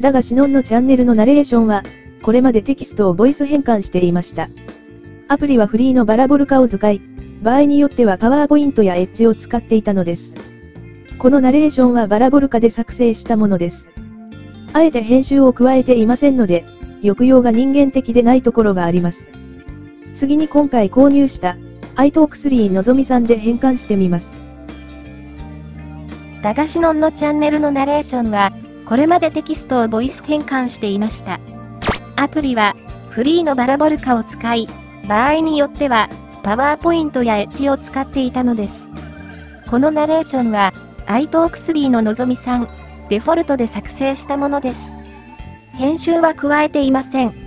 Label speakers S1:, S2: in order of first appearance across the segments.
S1: だがシノンのチャンネルのナレーションは、これまでテキストをボイス変換していました。アプリはフリーのバラボル化を使い、場合によってはパワーポイントやエッジを使っていたのです。このナレーションはバラボル化で作成したものです。あえて編集を加えていませんので、抑揚が人間的でないところがあります。次に今回購入した、iTalk3 のぞみさんで変換してみます。
S2: 駄菓子のんのチャンネルのナレーションは、これまでテキストをボイス変換していました。アプリは、フリーのバラボル化を使い、場合によっては、パワーポイントやエッジを使っていたのです。このナレーションは、iTalk3 ののぞみさん、デフォルトで作成したものです。編集は加えていません。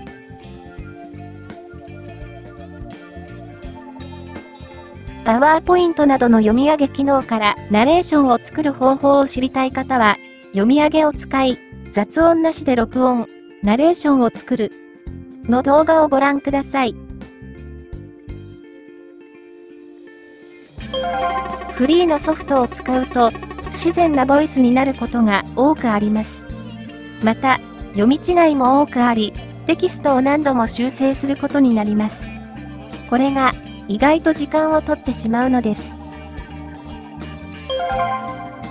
S2: パワーポイントなどの読み上げ機能からナレーションを作る方法を知りたい方は、読み上げを使い、雑音なしで録音、ナレーションを作る、の動画をご覧ください。フリーのソフトを使うと、不自然なボイスになることが多くあります。また、読み違いも多くあり、テキストを何度も修正することになります。これが意外と時間を取ってしまうのです。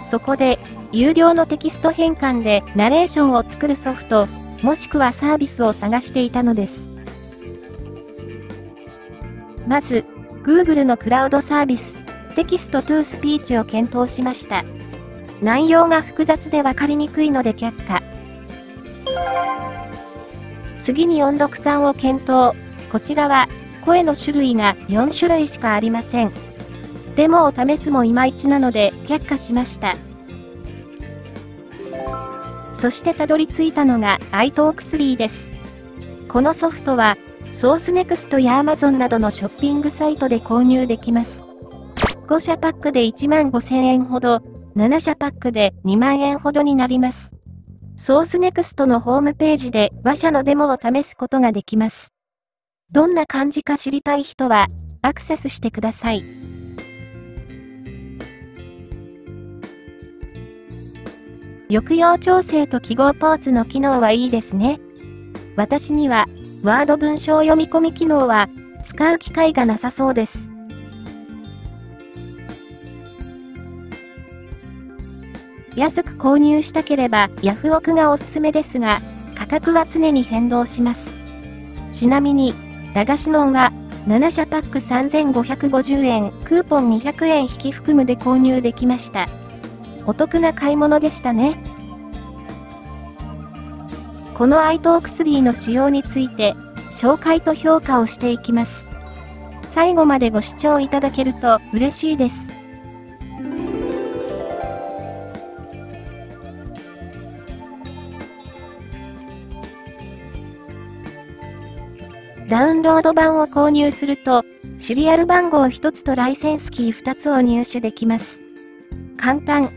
S2: そこで、有料のテキスト変換でナレーションを作るソフト、もしくはサービスを探していたのです。まず、Google のクラウドサービス、 Text to Speech を検討しました。内容が複雑でわかりにくいので却下。次に音読さんを検討。こちらは声の種類が4種類しかありません。デモを試すもいまいちなので却下しました。そしてたどり着いたのが iTalk3 です。このソフトは、ソースネクストや Amazon などのショッピングサイトで購入できます。5社パックで1万5000円ほど、7社パックで2万円ほどになります。ソースネクストのホームページで話者のデモを試すことができます。どんな感じか知りたい人は、アクセスしてください。抑揚調整と記号ポーズの機能はいいですね。私には、ワード文章読み込み機能は、使う機会がなさそうです。安く購入したければヤフオクがおすすめですが、価格は常に変動します。ちなみに、駄菓子のんは、7社パック3550円、クーポン200円引き含むで購入できました。お得な買い物でしたね。この iTalk3 の使用について、紹介と評価をしていきます。最後までご視聴いただけると嬉しいです。ダウンロード版を購入すると、シリアル番号1つとライセンスキー2つを入手できます。簡単。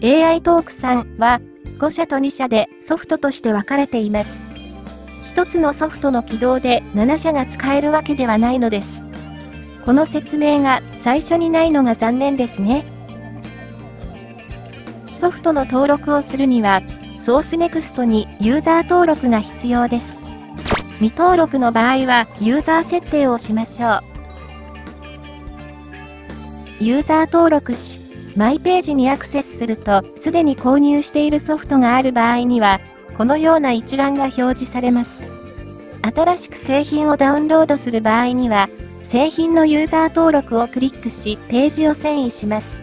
S2: AI トークさんは、5社と2社でソフトとして分かれています。1つのソフトの起動で7社が使えるわけではないのです。この説明が最初にないのが残念ですね。ソフトの登録をするには、ソースネクストにユーザー登録が必要です。未登録の場合はユーザー設定をしましょう。ユーザー登録し、マイページにアクセスすると、すでに購入しているソフトがある場合には、このような一覧が表示されます。新しく製品をダウンロードする場合には、製品のユーザー登録をクリックし、ページを遷移します。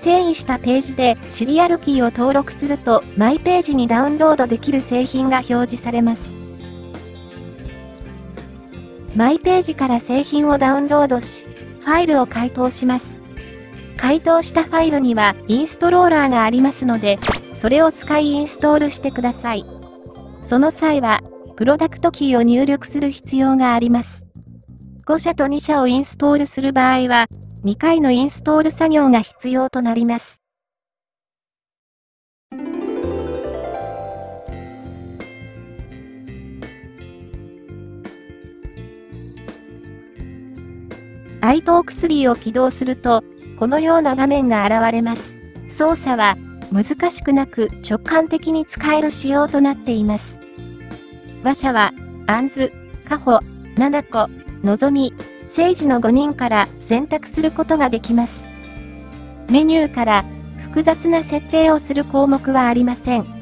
S2: 遷移したページでシリアルキーを登録すると、マイページにダウンロードできる製品が表示されます。マイページから製品をダウンロードし、ファイルを解凍します。解凍したファイルにはインストローラーがありますので、それを使いインストールしてください。その際は、プロダクトキーを入力する必要があります。5社と2社をインストールする場合は、2回のインストール作業が必要となります。iTalk3 を起動すると、このような画面が現れます。操作は、難しくなく直感的に使える仕様となっています。話者は、アンズ、カホ、ナナコ、のぞみ、セイジの5人から選択することができます。メニューから複雑な設定をする項目はありません。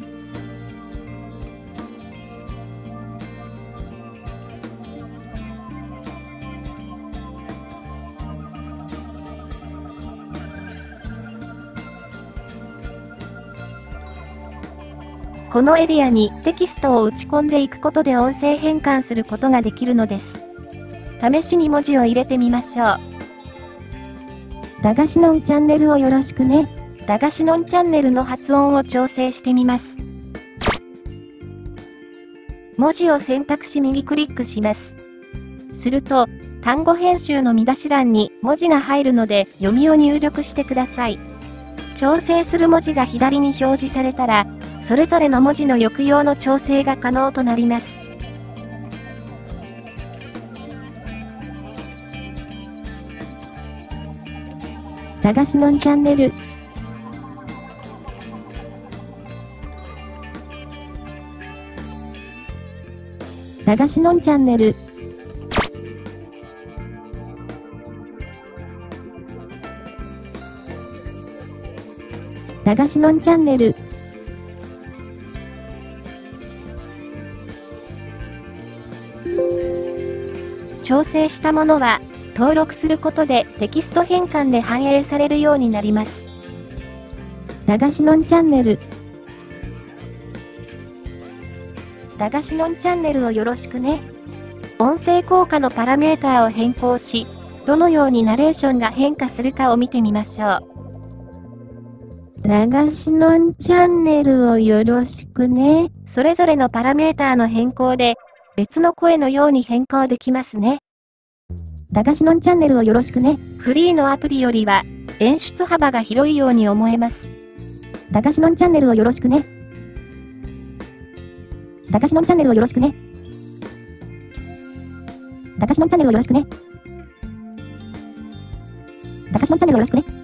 S2: このエリアにテキストを打ち込んでいくことで音声変換することができるのです。試しに文字を入れてみましょう。駄菓子のんチャンネルをよろしくね。駄菓子のんチャンネルの発音を調整してみます。文字を選択し右クリックします。すると、単語編集の見出し欄に文字が入るので読みを入力してください。調整する文字が左に表示されたら、それぞれの文字の抑揚の調整が可能となります。駄菓子のんチャンネル。駄菓子のんチャンネル。駄菓子のんチャンネル。調整したものは、登録することでテキスト変換で反映されるようになります。駄菓子のんチャンネル駄菓子のんチャンネルをよろしくね。音声効果のパラメーターを変更し、どのようにナレーションが変化するかを見てみましょう。駄菓子のんチャンネルをよろしくね。それぞれのパラメーターの変更で、別の声のように変更できますね。駄菓子のんチャンネルをよろしくね。フリーのアプリよりは演出幅が広いように思えます。駄菓子のんチャンネルをよろしくね。駄菓子のんチャンネルをよろしくね。駄菓子のんチャンネルをよろしくね。駄菓子のんチャンネルをよろしくね。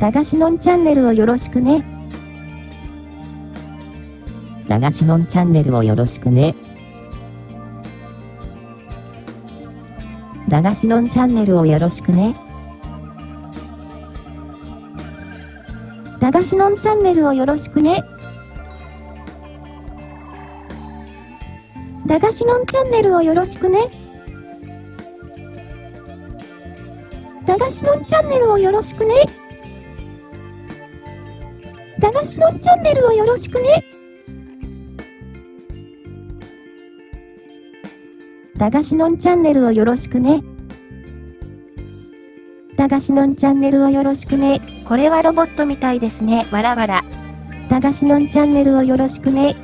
S2: 駄菓子のんチャンネルをよろしくね。
S3: 駄菓子のんチャンネルをよろしくね。駄菓子のんチャンネルをよろしくね。
S2: 駄菓子のんチャンネルをよろしくね。駄菓子のんチャンネルをよろしくね。駄菓子のんチャンネルをよろしくね。駄菓子のチャンネルをよろしくね。駄菓子のチャンネルをよろしくね。駄菓子のチャンネルをよろしくね。これはロボットみたいですね。わらわら。駄菓子のチャンネルをよろしくね。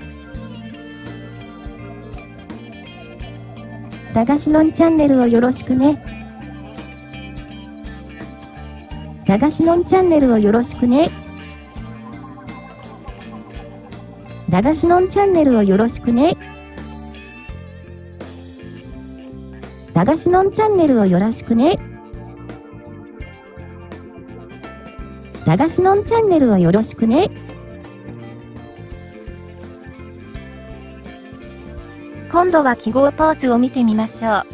S2: 駄菓子のチャンネルをよろしくね。駄菓子のチャンネルをよろしくね。駄菓子のんチャンネルをよろしくね。駄菓子のんチャンネルをよろしくね。駄菓子のんチャンネルをよろしくね。今度は記号ポーズを見てみましょ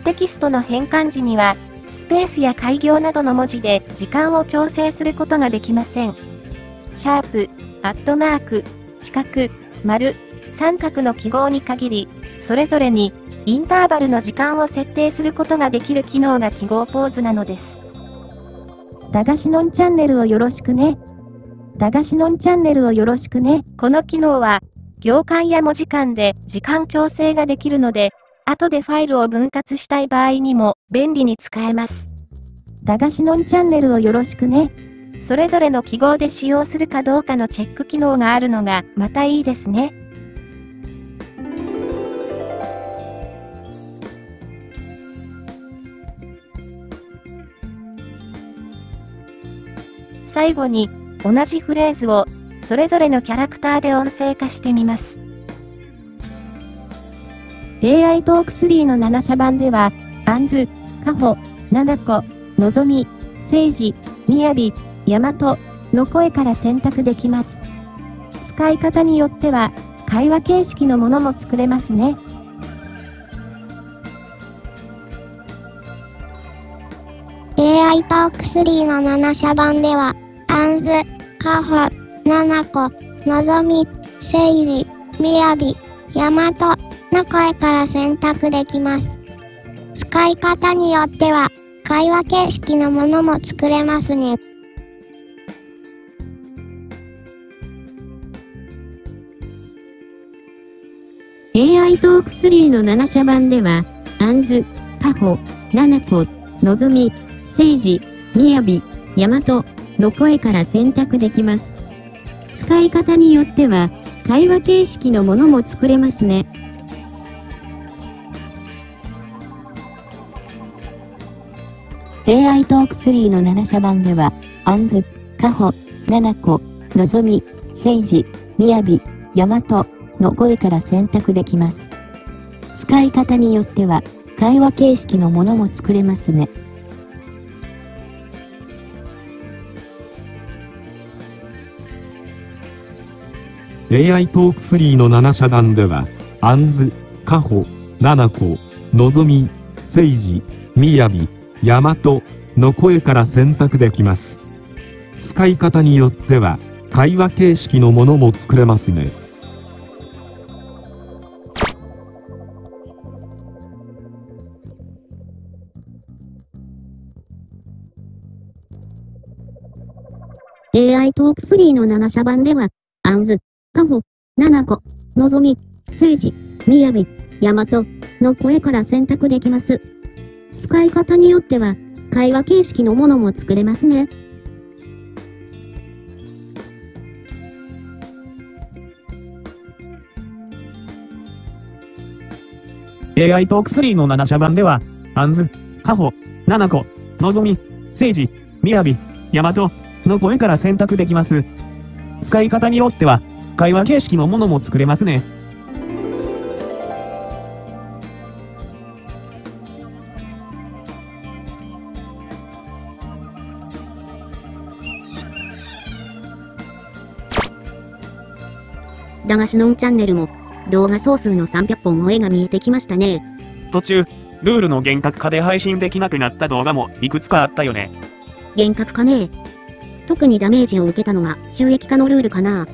S2: う。テキストの変換時には、スペースや開業などの文字で時間を調整することができません。シャープ、アットマーク、四角、丸、三角の記号に限り、それぞれにインターバルの時間を設定することができる機能が記号ポーズなのです。駄菓子のんチャンネルをよろしくね。駄菓子のんチャンネルをよろしくね。この機能は、行間や文字間で時間調整ができるので、後でファイルを分割したい場合にも便利に使えます。駄菓子のんチャンネルをよろしくね。それぞれの記号で使用するかどうかのチェック機能があるのがまたいいですね。最後に同じフレーズをそれぞれのキャラクターで音声化してみます。AI トーク3の7社版では、アンズ、
S4: カホ、ナコ、のぞみ、聖治、みやび、大和の声から選択できます。使い方によっては、会話形式のものも作れますね。
S5: AI トーク3の7社版では、アンズ、カホ、ナナコ、のぞみ、セイジ、みやび、ヤマトの声から選択できます。使い方によっては、会話形式のものも作れますね。
S4: AI トーク3の7社版では、アンズ、カホ、ナナコ、のぞみ、セイジ、みやび、ヤマトの声から選択できます。使い方によっては、会話形式のものも作れますね。
S3: AI トーク3の7社版では、アンズ、カホ、ナナコ、のぞみ、セイジ、みやび、ヤマトの声から選択できます。使い方によっては、会話形式のものも作れますね。
S6: AI トーク3の7社団では、アンズ、カホ、ナナコ、のぞみ、セイジ、みやび、ヤマトの声から選択できます。使い方によっては、会話形式のものも作れますね。
S4: トーク3の7社版では、アンズ、カホ、ナナコ、のぞみ、セイジ、みやび、ヤマトの声から選択できます。使い方によっては、会話形式のものも作れますね。
S7: AI トーク3の7社版では、アンズ、カホ、ナナコ、のぞみ、セイジ、みやび、ヤマトの声から選択できます。使い方によっては、会話形式のものも作れますね。
S4: 駄菓子のんチャンネルも動画総数の300本の絵が見えてきましたね。
S7: 途中、ルールの厳格化で配信できなくなった動画もいくつかあったよね。
S4: 厳格化ね。特にダメージを受けたのが収益化のルールかな。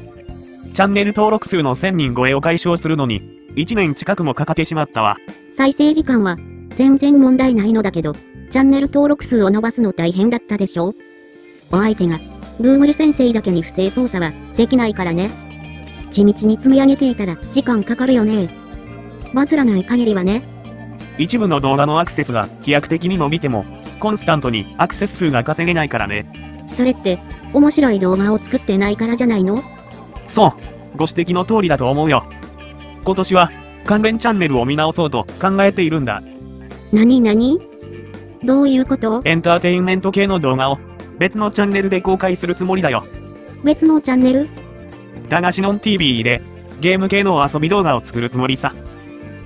S7: チャンネル登録数の1000人超えを解消するのに、1年近くもかかってしまったわ。
S4: 再生時間は、全然問題ないのだけど、チャンネル登録数を伸ばすの大変だったでしょお相手が、ブームル先生だけに不正操作は、できないからね。地道に積み上げていたら、時間かかるよね。バズらない限りはね。
S7: 一部の動画のアクセスが飛躍的に伸びても、コンスタントにアクセス数が稼げないからね。
S4: それって、面白い動画を作ってないからじゃないの？
S7: そう、ご指摘の通りだと思うよ。今年は、関連チャンネルを見直そうと考えているんだ。
S4: なになにどういうこと？
S7: エンターテインメント系の動画を、別のチャンネルで公開するつもりだよ。
S4: 別のチャンネル？
S7: 駄菓子のん TV で、ゲーム系の遊び動画を作るつもりさ。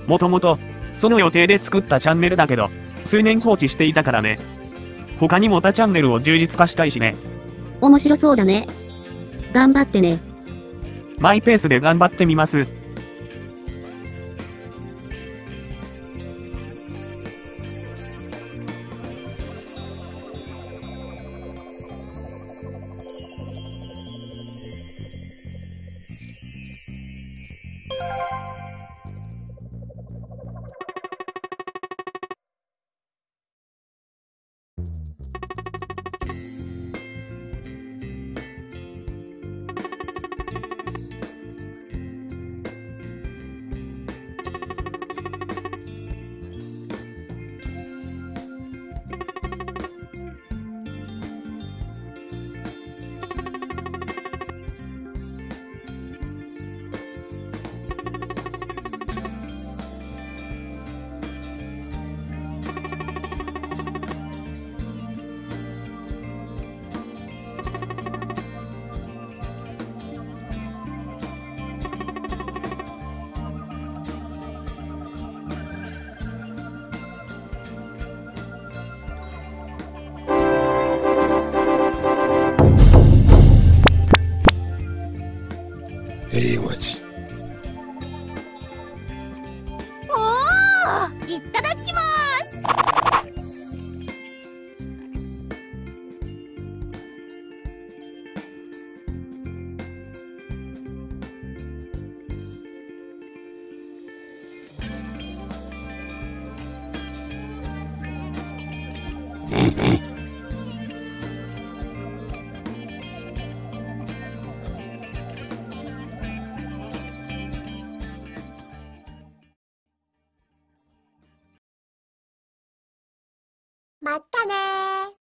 S7: もともと、その予定で作ったチャンネルだけど、数年放置していたからね。他にも他チャンネルを充実化したいしね。
S4: 面白そうだね。頑張ってね。
S7: マイペースで頑張ってみます。